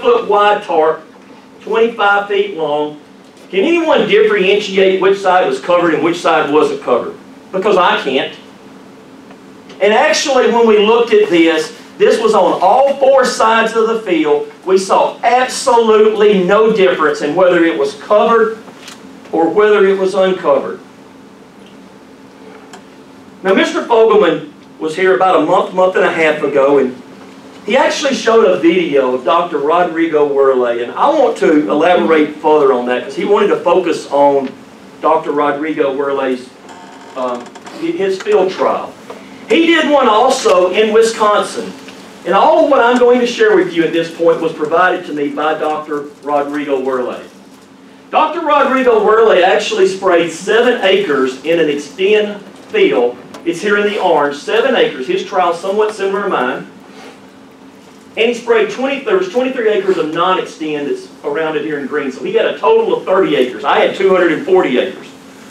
foot wide tarp, 25 feet long. Can anyone differentiate which side was covered and which side wasn't covered? Because I can't. And actually, when we looked at this, this was on all four sides of the field. We saw absolutely no difference in whether it was covered or whether it was uncovered. Now, Mr. Fogelman was here about a month, month and a half ago, and he actually showed a video of Dr. Rodrigo Werle, and I want to elaborate further on that because he wanted to focus on Dr. Rodrigo Werle's um, his field trial. He did one also in Wisconsin. And all of what I'm going to share with you at this point was provided to me by Dr. Rodrigo Werle. Dr. Rodrigo Werle actually sprayed seven acres in an Xtend field. It's here in the orange, seven acres. His trial somewhat similar to mine. And he sprayed 20, there was 23 acres of non-Xtend that's around it here in green. So he had a total of 30 acres. I had 240 acres.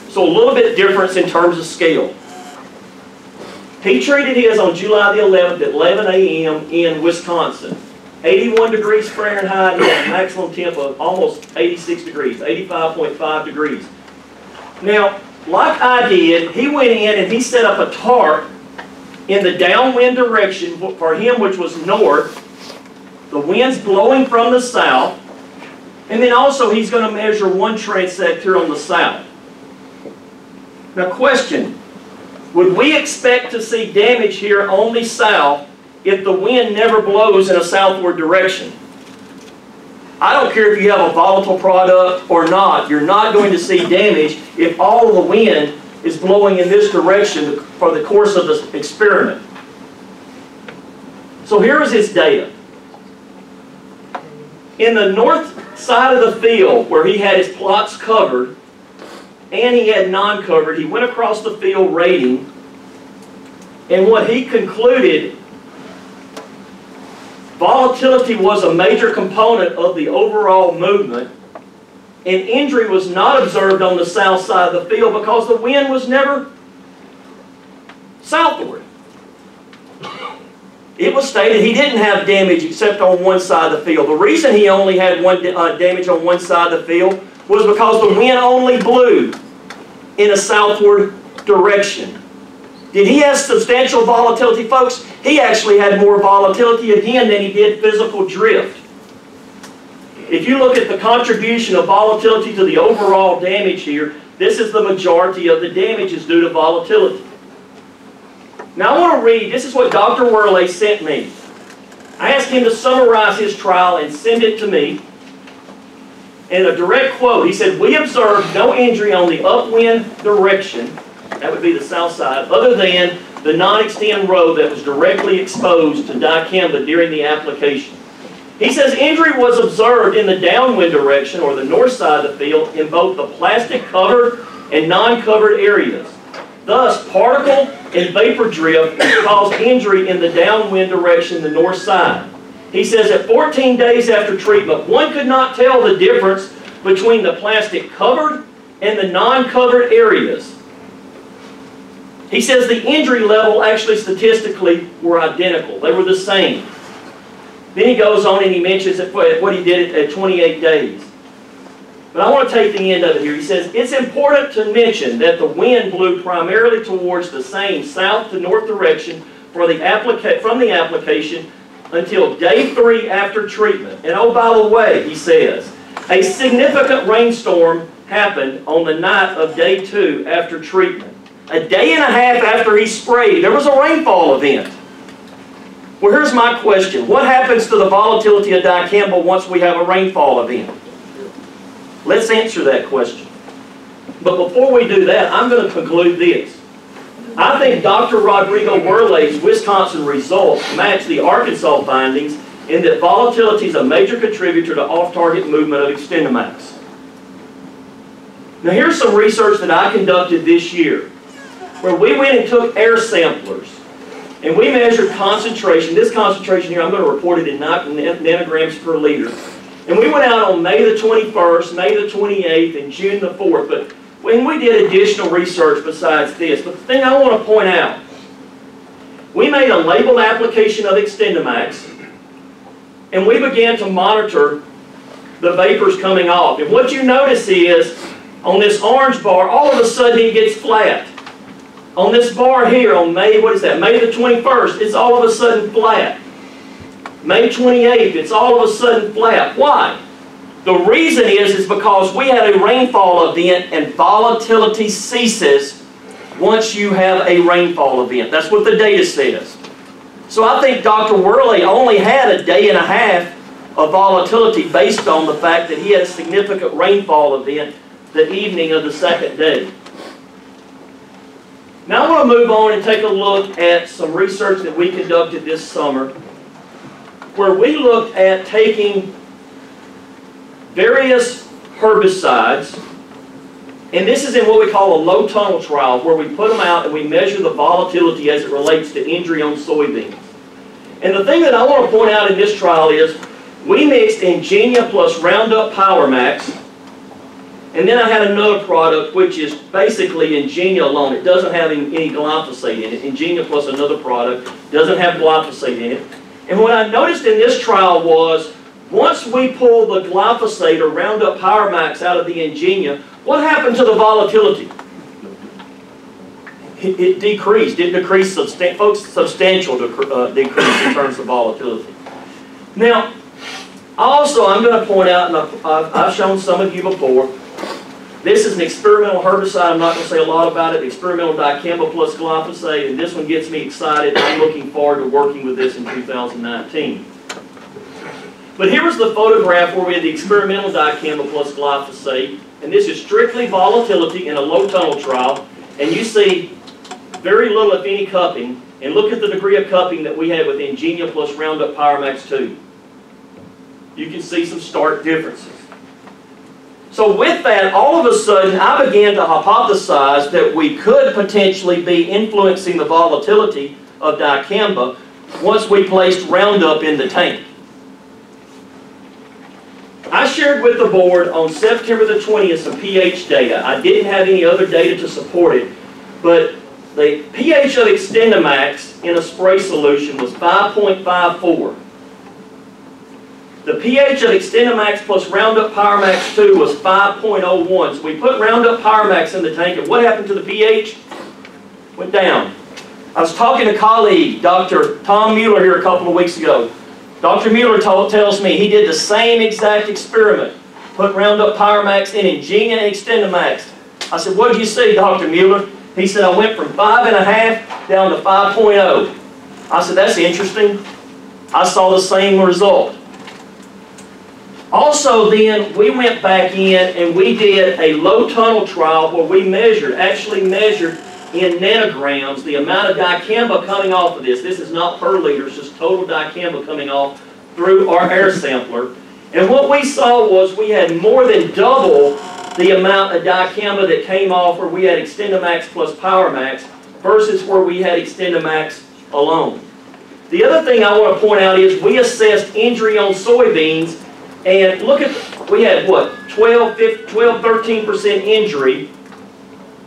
So a little bit difference in terms of scale. He treated his on July the 11th at 11 a.m. in Wisconsin. 81 degrees Fahrenheit, he had a maximum temp of almost 86 degrees, 85.5 degrees. Now, like I did, he went in and he set up a tarp in the downwind direction for him, which was north. The wind's blowing from the south. And then also he's going to measure one transect here on the south. Now question, would we expect to see damage here only south if the wind never blows in a southward direction? I don't care if you have a volatile product or not, you're not going to see damage if all the wind is blowing in this direction for the course of the experiment. So here is his data. In the north side of the field where he had his plots covered, and he had non-covered. He went across the field rating, and what he concluded, volatility was a major component of the overall movement, and injury was not observed on the south side of the field because the wind was never southward. It was stated he didn't have damage except on one side of the field. The reason he only had one uh, damage on one side of the field was because the wind only blew in a southward direction. Did he have substantial volatility? Folks, he actually had more volatility again than he did physical drift. If you look at the contribution of volatility to the overall damage here, this is the majority of the damage is due to volatility. Now I want to read, this is what Dr. Werle sent me. I asked him to summarize his trial and send it to me in a direct quote, he said, we observed no injury on the upwind direction, that would be the south side, other than the non-Xtend row that was directly exposed to dicamba during the application. He says injury was observed in the downwind direction, or the north side of the field, in both the plastic covered and non-covered areas. Thus, particle and vapor drift caused injury in the downwind direction, the north side. He says at 14 days after treatment, one could not tell the difference between the plastic covered and the non-covered areas. He says the injury level actually statistically were identical. They were the same. Then he goes on and he mentions what he did at 28 days. But I want to take the end of it here. He says, it's important to mention that the wind blew primarily towards the same south to north direction for the applica from the application until day three after treatment. And oh, by the way, he says, a significant rainstorm happened on the night of day two after treatment. A day and a half after he sprayed, there was a rainfall event. Well, here's my question. What happens to the volatility of dicamba once we have a rainfall event? Let's answer that question. But before we do that, I'm going to conclude this. I think Dr. Rodrigo Werle's Wisconsin results match the Arkansas findings in that volatility is a major contributor to off-target movement of XtendiMax. Now here's some research that I conducted this year where we went and took air samplers and we measured concentration. This concentration here, I'm going to report it in nanograms per liter. And we went out on May the 21st, May the 28th, and June the 4th. But when we did additional research besides this, but the thing I want to point out, we made a labeled application of XtendiMax, and we began to monitor the vapors coming off. And what you notice is, on this orange bar, all of a sudden it gets flat. On this bar here, on May, what is that, May the 21st, it's all of a sudden flat. May 28th, it's all of a sudden flat. Why? The reason is, is because we had a rainfall event and volatility ceases once you have a rainfall event. That's what the data says. So I think Dr. Werle only had a day and a half of volatility based on the fact that he had a significant rainfall event the evening of the second day. Now I want to move on and take a look at some research that we conducted this summer where we looked at taking various herbicides and this is in what we call a low tunnel trial, where we put them out and we measure the volatility as it relates to injury on soybeans. And the thing that I want to point out in this trial is, we mixed Engenia plus Roundup Power Max, and then I had another product which is basically Engenia alone. It doesn't have any glyphosate in it. Engenia plus another product doesn't have glyphosate in it. And what I noticed in this trial was, once we pull the glyphosate or Roundup Power Max out of the Engenia, what happened to the volatility? It, it decreased. It decreased, substan folks, substantial dec uh, decrease in terms of volatility. Now, also, I'm going to point out, and I've, I've shown some of you before, this is an experimental herbicide. I'm not going to say a lot about it. Experimental dicamba plus glyphosate, and this one gets me excited. I'm looking forward to working with this in 2019. But here was the photograph where we had the experimental dicamba plus glyphosate, and this is strictly volatility in a low tunnel trial, and you see very little, if any, cupping, and look at the degree of cupping that we had with Engenia plus Roundup Power Max 2. You can see some stark differences. So with that, all of a sudden, I began to hypothesize that we could potentially be influencing the volatility of dicamba once we placed Roundup in the tank. I shared with the board on September the 20th some pH data. I didn't have any other data to support it, but the pH of XtendiMax in a spray solution was 5.54. The pH of XtendiMax plus Roundup Power Max 2 was 5.01. So we put Roundup Power Max in the tank, and what happened to the pH? Went down. I was talking to a colleague, Dr. Tom Mueller, here a couple of weeks ago. Dr. Mueller tells me he did the same exact experiment. Put Roundup Power Max in Engenia and XtendiMax. I said, what did you see, Dr. Mueller? He said, I went from 5.5 down to 5.0. I said, that's interesting. I saw the same result. Also then, we went back in and we did a low tunnel trial where we measured, actually measured in nanograms the amount of dicamba coming off of this. This is not per liter, it's just total dicamba coming off through our air sampler. And what we saw was we had more than double the amount of dicamba that came off where we had XtendiMax plus PowerMax versus where we had XtendiMax alone. The other thing I want to point out is we assessed injury on soybeans and look at, we had what, 12, 12 13% injury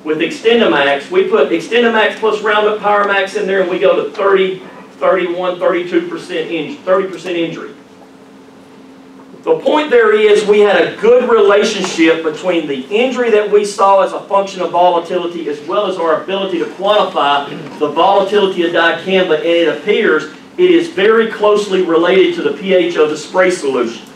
with XtendiMax, we put XtendiMax plus Roundup Power Max in there and we go to 30, 31, 32% injury, 30% injury. The point there is we had a good relationship between the injury that we saw as a function of volatility as well as our ability to quantify the volatility of dicamba and it appears it is very closely related to the pH of the spray solution.